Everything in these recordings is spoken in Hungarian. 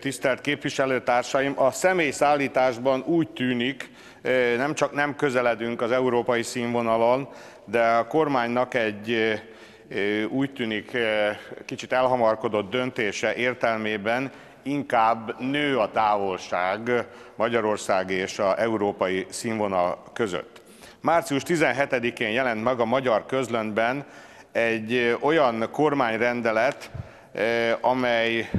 Tisztelt képviselőtársaim, a személyszállításban úgy tűnik, nem csak nem közeledünk az európai színvonalon, de a kormánynak egy úgy tűnik kicsit elhamarkodott döntése értelmében inkább nő a távolság Magyarország és a európai színvonal között. Március 17-én jelent meg a magyar közlönyben egy olyan kormányrendelet, amely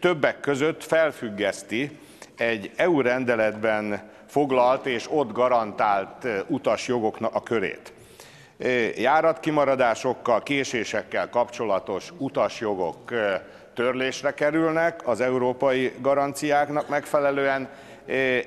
többek között felfüggeszti egy EU rendeletben foglalt és ott garantált utasjogoknak a körét. Járatkimaradásokkal, késésekkel kapcsolatos utasjogok törlésre kerülnek az európai garanciáknak megfelelően,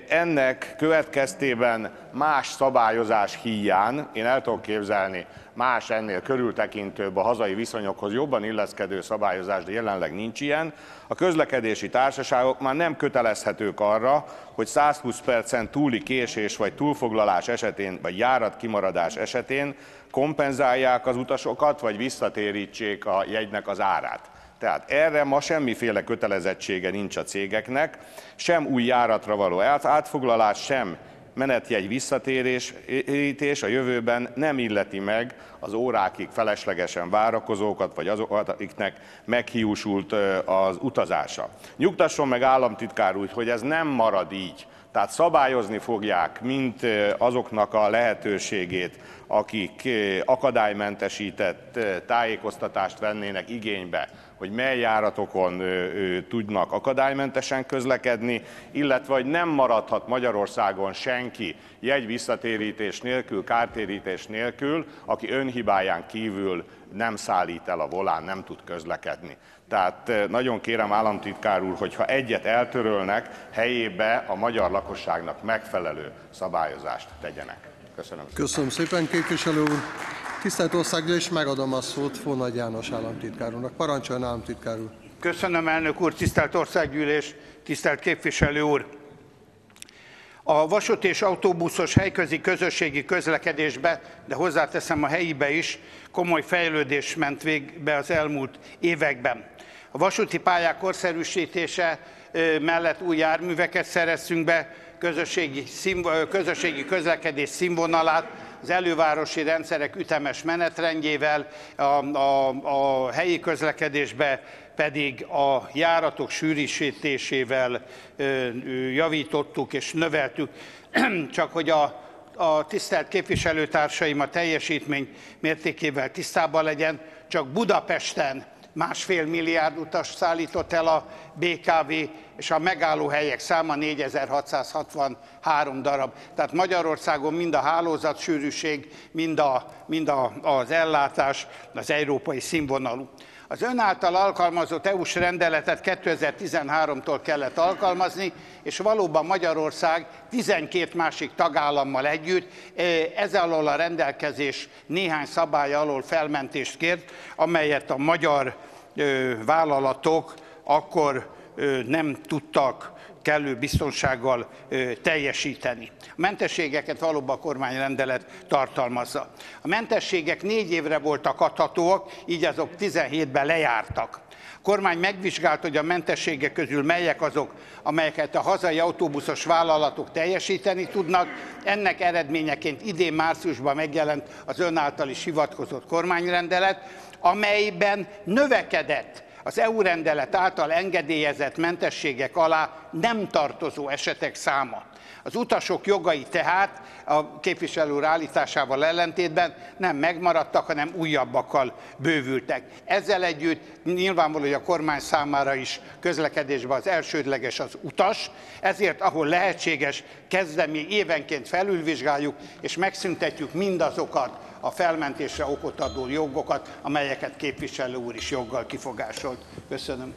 ennek következtében más szabályozás híján, én el tudok képzelni más ennél körültekintőbb, a hazai viszonyokhoz jobban illeszkedő szabályozás, de jelenleg nincs ilyen, a közlekedési társaságok már nem kötelezhetők arra, hogy 120 percen túli késés vagy túlfoglalás esetén, vagy járat kimaradás esetén kompenzálják az utasokat, vagy visszatérítsék a jegynek az árát. Tehát erre ma semmiféle kötelezettsége nincs a cégeknek, sem új járatra való átfoglalás, sem menetjegy visszatérés a jövőben nem illeti meg az órákig feleslegesen várakozókat, vagy azokat, akiknek meghiúsult az utazása. Nyugtasson meg államtitkár úgy, hogy ez nem marad így. Tehát szabályozni fogják mint azoknak a lehetőségét, akik akadálymentesített tájékoztatást vennének igénybe, hogy mely járatokon tudnak akadálymentesen közlekedni, illetve hogy nem maradhat Magyarországon senki jegy visszatérítés nélkül, kártérítés nélkül, aki önhibáján kívül nem szállít el a volán, nem tud közlekedni. Tehát nagyon kérem államtitkár úr, hogy ha egyet eltörölnek, helyébe a magyar lakosságnak megfelelő szabályozást tegyenek. Köszönöm. Köszönöm szépen, képviselő úr. Tisztelt Országgyűlés, megadom a szót Fónagy János államtitkár úrnak. Parancsoljon államtitkár úr. Köszönöm, elnök úr, tisztelt Országgyűlés, tisztelt képviselő úr. A vasút és autóbuszos helyközi közösségi közlekedésbe, de hozzáteszem a helyibe is, komoly fejlődés ment végbe az elmúlt években. A vasúti pályák korszerűsítése mellett új járműveket szereztünk be, közösségi, közösségi közlekedés színvonalát, az elővárosi rendszerek ütemes menetrendjével, a, a, a helyi közlekedésbe pedig a járatok sűrűsítésével javítottuk és növeltük. Csak hogy a, a tisztelt képviselőtársaim a teljesítmény mértékével tisztában legyen, csak Budapesten másfél milliárd utas szállított el a BKV, és a megállóhelyek száma 4663 darab. Tehát Magyarországon mind a hálózat sűrűség, mind, a, mind a, az ellátás az európai színvonalú. Az ön által alkalmazott EU-s rendeletet 2013-tól kellett alkalmazni, és valóban Magyarország 12 másik tagállammal együtt ez alól a rendelkezés néhány szabály alól felmentést kért, amelyet a magyar vállalatok akkor nem tudtak kellő biztonsággal teljesíteni. A mentességeket valóban a kormányrendelet tartalmazza. A mentességek négy évre voltak adhatóak, így azok 17-ben lejártak. A kormány megvizsgált, hogy a mentességek közül melyek azok, amelyeket a hazai autóbuszos vállalatok teljesíteni tudnak. Ennek eredményeként idén márciusban megjelent az ön által is hivatkozott kormányrendelet, amelyben növekedett az EU rendelet által engedélyezett mentességek alá nem tartozó esetek száma. Az utasok jogai tehát a képviselő úr állításával ellentétben nem megmaradtak, hanem újabbakkal bővültek. Ezzel együtt nyilvánvaló, hogy a kormány számára is közlekedésben az elsődleges az utas, ezért ahol lehetséges, kezdemi évenként felülvizsgáljuk és megszüntetjük mindazokat a felmentésre okot adó jogokat, amelyeket képviselő úr is joggal kifogásolt. Köszönöm.